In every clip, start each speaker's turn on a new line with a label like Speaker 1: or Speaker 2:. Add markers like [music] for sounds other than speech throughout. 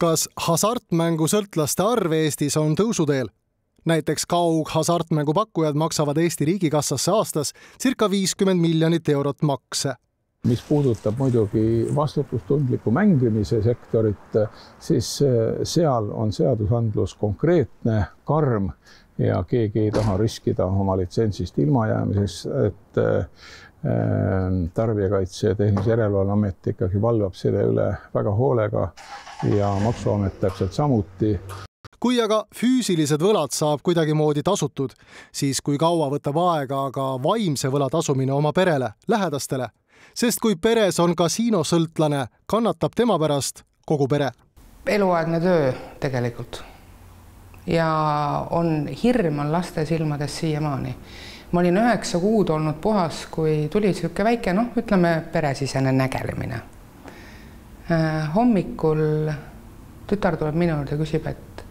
Speaker 1: kas hasartmängusõltlaste arv Eestis on tõusuteel? näiteks kaughasartmängu pakkujad maksavad Eesti riigikassasse aastas circa viiskümmend miljonit eurot makse
Speaker 2: mis puudutab muidugi vastutustundliku mängimise sektorit, siis äh, seal on seadusandlus konkreetne, karm ja keegi ei taha riskida oma litsentsist ilmajäämises, et äh, tarbijakaitse ja Tehnilise Järelevalve Amet ikkagi valvab selle üle väga hoolega ja Maksuamet täpselt samuti
Speaker 1: kui aga füüsilised võlad saab kuidagimoodi tasutud, siis kui kaua võtab aega aga vaimse võla tasumine oma perele, lähedastele? sest kui peres on kasiinosõltlane, kannatab tema pärast kogu pere.
Speaker 3: eluaegne töö tegelikult. ja on hirm on laste silmades siiamaani. ma olin üheksa kuud olnud puhas, kui tuli niisugune väike noh, ütleme peresisene nägelemine. Äh, hommikul tütar tuleb minu juurde ja küsib, et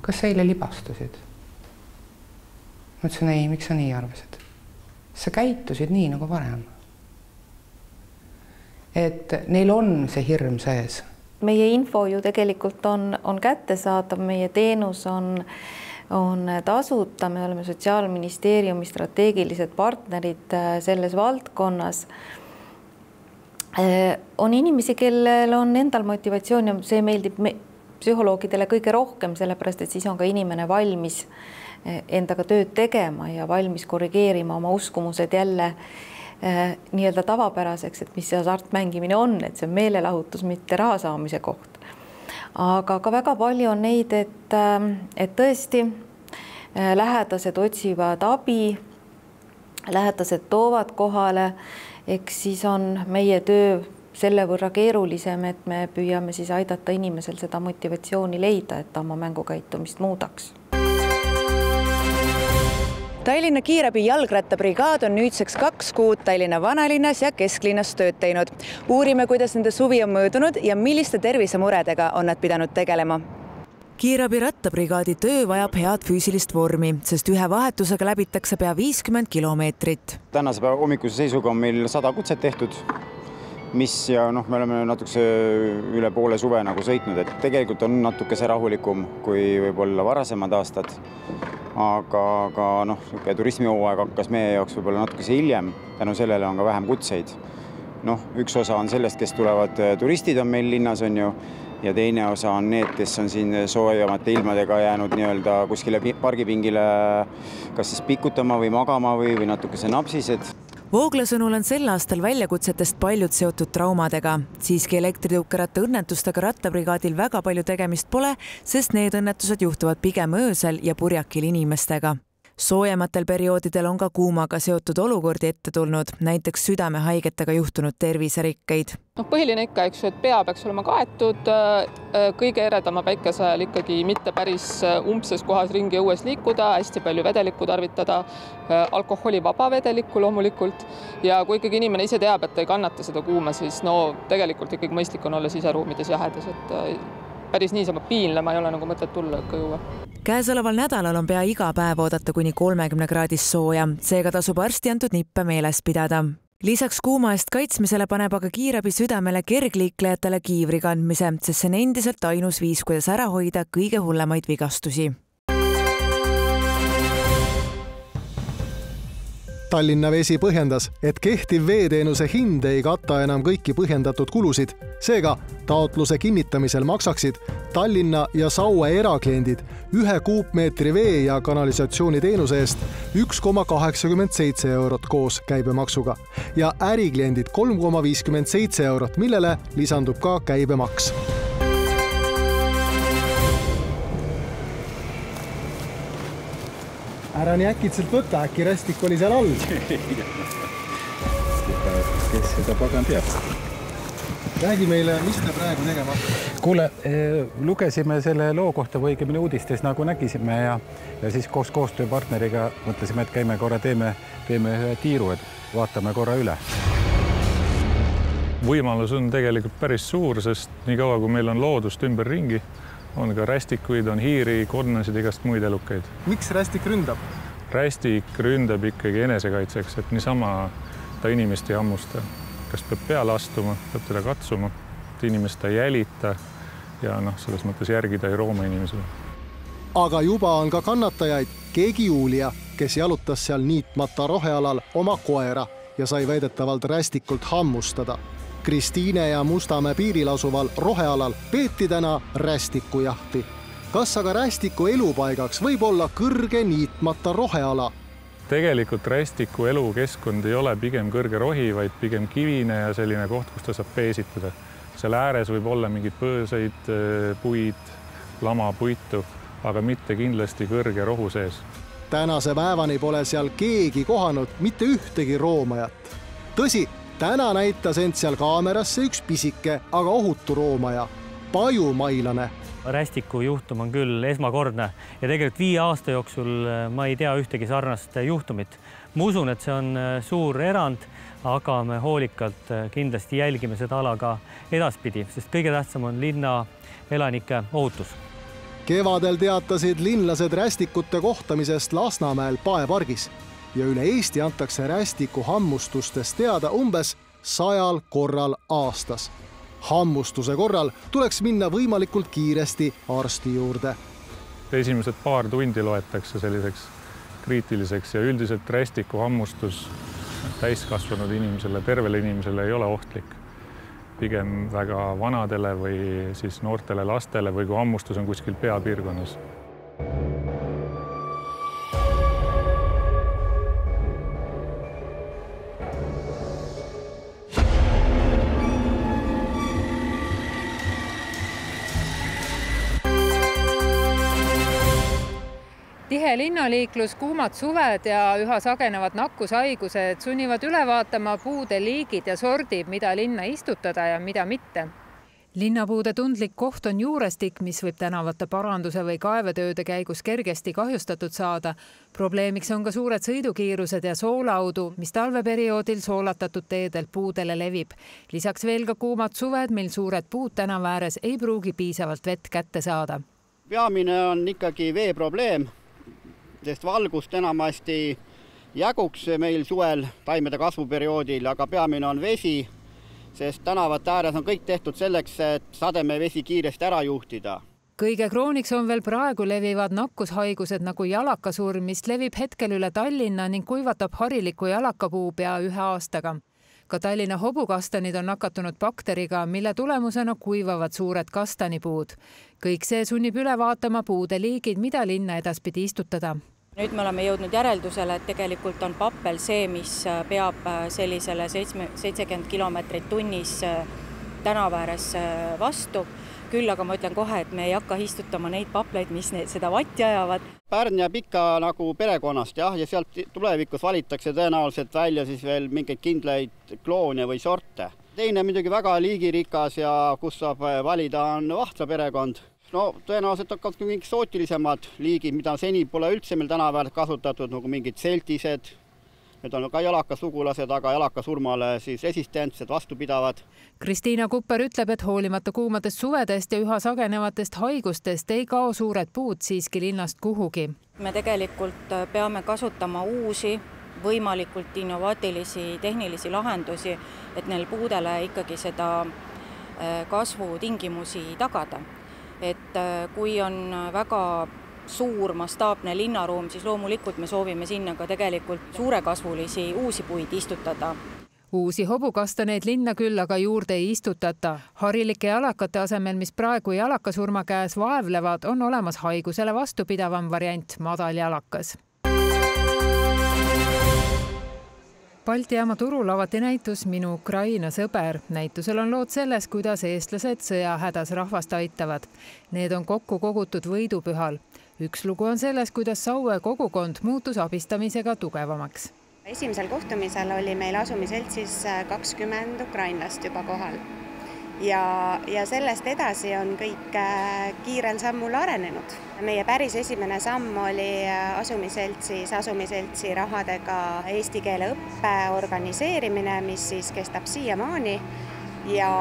Speaker 3: kas sa eile libastusid? ma ütlesin ei, miks sa nii arvasid? sa käitusid nii nagu varem et neil on see hirm sees.
Speaker 4: meie info ju tegelikult on, on kättesaadav, meie teenus on, on tasuta, me oleme Sotsiaalministeeriumi strateegilised partnerid äh, selles valdkonnas on inimesi, kellel on endal motivatsioon ja see meeldib me, psühholoogidele kõige rohkem, sellepärast et siis on ka inimene valmis äh, endaga tööd tegema ja valmis korrigeerima oma uskumused jälle Äh, nii-öelda tavapäraseks, et mis see hasartmängimine on, et see on meelelahutus, mitte raha saamise koht. aga ka väga palju on neid, et, et tõesti äh, lähedased otsivad abi, lähedased toovad kohale, eks siis on meie töö selle võrra keerulisem, et me püüame siis aidata inimesel seda motivatsiooni leida, et ta oma mängukäitumist muudaks
Speaker 5: Tallinna kiirabi jalgrattabrigaad on nüüdseks kaks kuud Tallinna vanalinnas ja kesklinnas tööd teinud. uurime, kuidas nende suvi on möödunud ja milliste tervisemuredega on nad pidanud tegelema kiirabi rattabrigaadi töö vajab head füüsilist vormi, sest ühe vahetusega läbitakse pea viiskümmend kilomeetrit.
Speaker 6: tänase päeva hommikuse seisuga on meil sada kutset tehtud, mis ja noh, me oleme natukese üle poole suve nagu sõitnud, et tegelikult on natukese rahulikum kui võib-olla varasemad aastad aga, aga noh, niisugune turismihooaeg hakkas meie jaoks võib-olla natukese hiljem, tänu sellele on ka vähem kutseid. noh, üks osa on sellest, kes tulevad, turistid on meil linnas, on ju, ja teine osa on need, kes on siin soojemate ilmadega jäänud nii-öelda kuskile pargipingile kas siis pikutama või magama või, või natukese napsised
Speaker 5: Voogla sõnul on sel aastal väljakutsetest paljud seotud traumadega. siiski elektritõukeratta õnnetustega rattabrigaadil väga palju tegemist pole, sest need õnnetused juhtuvad pigem öösel ja purjakil inimestega soojematel perioodidel on ka kuumaga seotud olukordi ette tulnud, näiteks südamehaigetega juhtunud terviserikkeid.
Speaker 7: noh, põhiline ikka, eks ju, et pea peaks olema kaetud äh, kõige eredama päikese ajal ikkagi mitte päris äh, umbses kohas ringi õues liikuda, hästi palju vedelikku tarvitada, äh, alkoholivaba vedelikku loomulikult ja kui ikkagi inimene ise teab, et ta ei kannata seda kuuma, siis no tegelikult ikkagi mõistlik on olla siseruumides jahedas, et päris niisama piinlema ei ole nagu mõtet tulla koju
Speaker 5: käesoleval nädalal on pea iga päev oodata kuni kolmekümne kraadist sooja, seega tasub arsti antud nippe meeles pidada. lisaks kuuma eest kaitsmisele paneb aga kiirabi südamele kergliiklejatele kiivri kandmise, sest see on endiselt ainus viis, kuidas ära hoida kõige hullemaid vigastusi
Speaker 1: Tallinna Vesi põhjendas, et kehtiv veeteenuse hind ei kata enam kõiki põhjendatud kulusid. seega taotluse kinnitamisel maksaksid Tallinna ja Saue erakliendid ühe kuupmeetri vee ja kanalisatsiooniteenuse eest üks koma kaheksakümmend seitse eurot koos käibemaksuga ja ärikliendid kolm koma viiskümmend seitse eurot, millele lisandub ka käibemaks ära nii äkitselt võta, äkki rästik oli seal all [laughs]
Speaker 2: kes seda pagan teab?
Speaker 1: räägi meile, mis te praegu tegema hakkate?
Speaker 2: kuule, eh, lugesime selle loo kohta või õigemini uudistes nagu nägisime ja, ja siis koos koostööpartneriga mõtlesime, et käime korra, teeme, teeme ühe tiiru, et vaatame korra üle
Speaker 8: võimalus on tegelikult päris suur, sest niikaua, kui meil on loodust ümberringi, on ka rästikuid, on hiiri, konnasid, igast muid elukeid.
Speaker 1: miks rästik ründab?
Speaker 8: rästik ründab ikkagi enesekaitseks, et niisama ta inimest ei hammusta. kas peab peale astuma, peab teda katsuma, et inimest ta ei jälita ja noh, selles mõttes järgida ei Rooma inimesele.
Speaker 1: aga juba on ka kannatajaid, keegi Julia, kes jalutas seal niitmata rohealal oma koera ja sai väidetavalt rästikult hammustada. Kristiine ja Mustamäe piiril asuval rohealal peeti täna rästikujahti. kas aga rästiku elupaigaks võib olla kõrge niitmata roheala?
Speaker 8: tegelikult rästiku elukeskkond ei ole pigem kõrge rohi, vaid pigem kivine ja selline koht, kus ta saab peesitada. seal ääres võib olla mingeid põõsaid, puid, lama, puitu, aga mitte kindlasti kõrge rohu sees
Speaker 1: tänase päevani pole seal keegi kohanud mitte ühtegi roomajat. tõsi, täna näitas end seal kaamerasse üks pisike, aga ohutu roomaja, pajumailane.
Speaker 9: rästiku juhtum on küll esmakordne ja tegelikult viie aasta jooksul äh, ma ei tea ühtegi sarnast äh, juhtumit. ma usun, et see on äh, suur erand, aga me hoolikalt kindlasti jälgime seda ala ka edaspidi, sest kõige tähtsam on linna elanike ohutus
Speaker 1: kevadel teatasid linlased rästikute kohtamisest Lasnamäel paepargis ja üle Eesti antakse rästiku hammustustest teada umbes sajal korral aastas. hammustuse korral tuleks minna võimalikult kiiresti arsti juurde.
Speaker 8: esimesed paar tundi loetakse selliseks kriitiliseks ja üldiselt rästiku hammustus täiskasvanud inimesele, tervele inimesele ei ole ohtlik pigem väga vanadele või siis noortele lastele või kui hammustus on kuskil peapiirkonnas.
Speaker 10: Tihe linnaliiklus, kuumad suved ja üha sagenevad nakkushaigused sunnivad üle vaatama puude liigid ja sordid, mida linna istutada ja mida mitte linnapuude tundlik koht on juurestik, mis võib tänavate paranduse või kaevetööde käigus kergesti kahjustatud saada. probleemiks on ka suured sõidukiirused ja soolaudu, mis talveperioodil soolatatud teedelt puudele levib. lisaks veel ka kuumad suved, mil suured puud tänava ääres ei pruugi piisavalt vett kätte saada.
Speaker 11: peamine on ikkagi veeprobleem sest valgust enamasti jaguks meil suvel taimede kasvuperioodil, aga peamine on vesi, sest tänavate ääres on kõik tehtud selleks, et sademevesi kiiresti ära juhtida.
Speaker 10: Kõige krooniks on veel praegu levivad nakkushaigused nagu jalakasurm, mis levib hetkel üle Tallinna ning kuivatab hariliku jalakapuu pea ühe aastaga ka Tallinna hobukastanid on nakatunud bakteriga, mille tulemusena kuivavad suured kastanipuud. kõik see sunnib üle vaatama puude liigid, mida linna edaspidi istutada
Speaker 12: nüüd me oleme jõudnud järeldusele, et tegelikult on pappel see, mis peab sellisele seitsme, seitsekümmend kilomeetrit tunnis tänava ääres vastu küll aga ma ütlen kohe, et me ei hakka istutama neid papleid, mis need, seda vatti ajavad.
Speaker 11: Pärn jääb ikka nagu perekonnast jah, ja sealt tulevikus valitakse tõenäoliselt välja siis veel mingeid kindlaid kloone või sorte. teine muidugi väga liigirikas ja kus saab valida, on Vahtla perekond. no tõenäoliselt hakkavad ka mingid eksootilisemad liigid, mida seni pole üldse meil tänapäeval kasutatud, nagu mingid seltised Need on ka jalakasugulased, aga jalakasurmale siis resistentsed, vastupidavad.
Speaker 10: Kristiina Kupper ütleb, et hoolimata kuumadest suvedest ja üha sagenevatest haigustest ei kao suured puud siiski linnast kuhugi.
Speaker 12: me tegelikult äh, peame kasutama uusi võimalikult innovaatilisi tehnilisi lahendusi, et neil puudele ikkagi seda äh, kasvutingimusi tagada. et äh, kui on väga suur mastaapne linnaruum, siis loomulikult me soovime sinna ka tegelikult suurekasvulisi uusi puid istutada
Speaker 10: uusi hobukastaneid linna küll aga juurde ei istutata. harilike jalakate asemel, mis praegu jalakasurma käes vaevlevad, on olemas haigusele vastupidavam variant, madal jalakas. Balti jaama turul avati näitus Minu Ukraina sõber. näitusel on lood sellest, kuidas eestlased sõjahädas rahvast aitavad. Need on kokku kogutud võidupühal üks lugu on selles, kuidas Saue kogukond muutus abistamisega tugevamaks.
Speaker 13: esimesel kohtumisel oli meil asumiseltsis äh, kakskümmend ukrainlast juba kohal ja, ja sellest edasi on kõik äh, kiirel sammul arenenud. meie päris esimene samm oli äh, asumiseltsis, asumiseltsi rahadega eesti keele õppe organiseerimine, mis siis kestab siiamaani ja,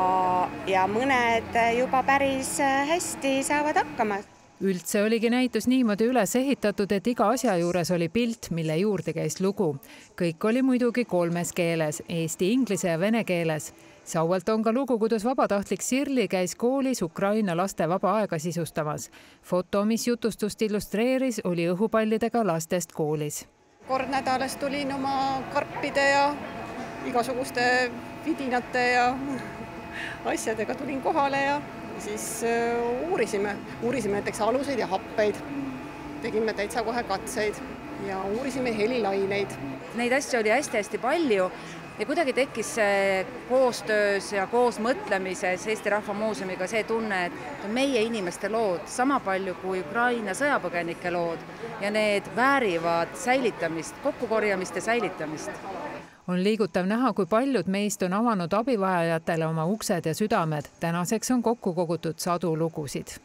Speaker 13: ja mõned juba päris hästi saavad hakkama
Speaker 10: üldse oligi näitus niimoodi üles ehitatud, et iga asja juures oli pilt, mille juurde käis lugu. kõik oli muidugi kolmes keeles, eesti, inglise ja vene keeles. Sauelt on ka lugu, kuidas vabatahtlik Sirli käis koolis Ukraina laste vaba aega sisustamas. foto, mis jutustust illustreeris, oli õhupallidega lastest koolis.
Speaker 14: kord nädalas tulin oma karpide ja igasuguste vidinate ja asjadega tulin kohale ja siis äh, uurisime, uurisime näiteks aluseid ja happeid. tegime täitsa kohe katseid ja uurisime helilaineid.
Speaker 13: Neid asju oli hästi-hästi palju ja kuidagi tekkis see koostöös ja koosmõtlemises Eesti Rahva Muuseumiga see tunne, et meie inimeste lood sama palju kui Ukraina sõjapõgenike lood ja need väärivad säilitamist, kokkukorjamist ja säilitamist
Speaker 10: on liigutav näha, kui paljud meist on avanud abivajajatele oma uksed ja südamed. tänaseks on kokku kogutud sadu lugusid